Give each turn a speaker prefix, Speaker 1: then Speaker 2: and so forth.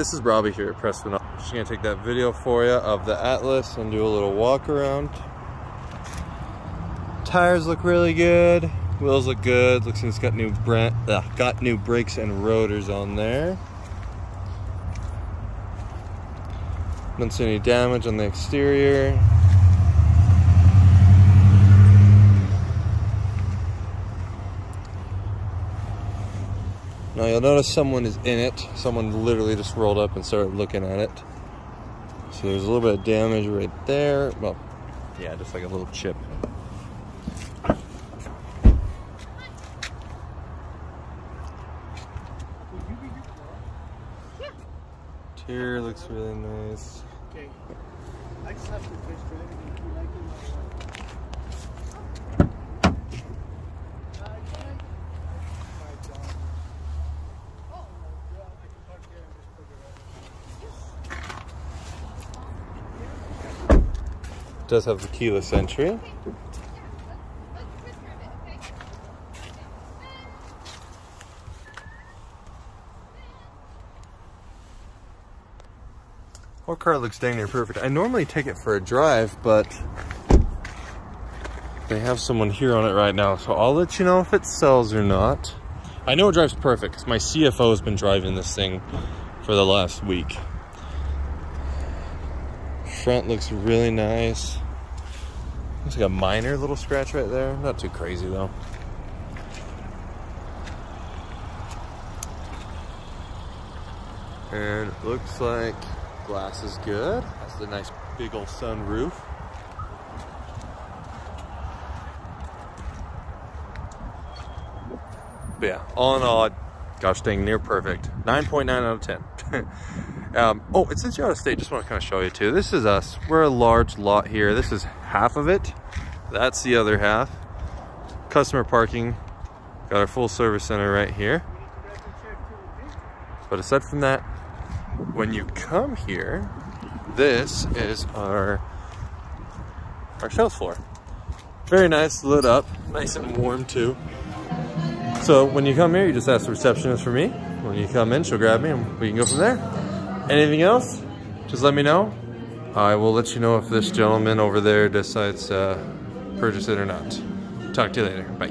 Speaker 1: This is Robbie here at Pressman. Just gonna take that video for you of the Atlas and do a little walk around. Tires look really good. Wheels look good. Looks like it's got new brand, uh, got new brakes and rotors on there. Don't see any damage on the exterior. Now you'll notice someone is in it. Someone literally just rolled up and started looking at it. So there's a little bit of damage right there. Well, yeah, just like a little chip. Interior looks really nice.
Speaker 2: Okay. I just have to test drive it
Speaker 1: does have the keyless entry. Whole car looks dang near perfect. I normally take it for a drive, but they have someone here on it right now, so I'll let you know if it sells or not. I know it drives perfect because my CFO has been driving this thing for the last week. Front looks really nice. Looks like a minor little scratch right there. Not too crazy though. And it looks like glass is good. Has the nice big old sunroof. But yeah, all in all, gosh dang, near perfect. 9.9 .9 out of 10. um, oh, and since you're out of state, just want to kind of show you too. This is us. We're a large lot here. This is half of it. That's the other half. Customer parking. Got our full service center right here. But aside from that, when you come here, this is our our sales floor. Very nice, lit up, nice and warm too. So when you come here, you just ask the receptionist for me. When you come in, she'll grab me and we can go from there. Anything else, just let me know. I will let you know if this gentleman over there decides to purchase it or not. Talk to you later. Bye.